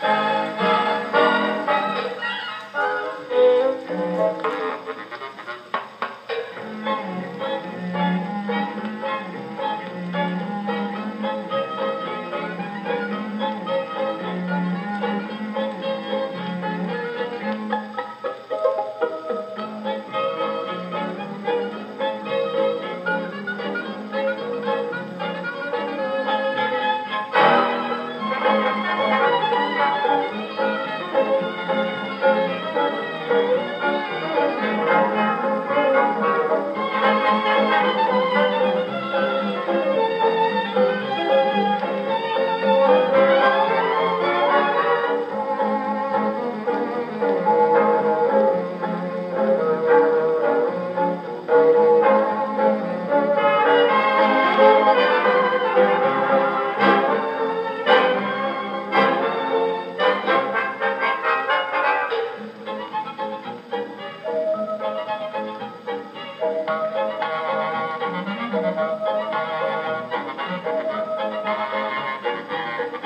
Bye.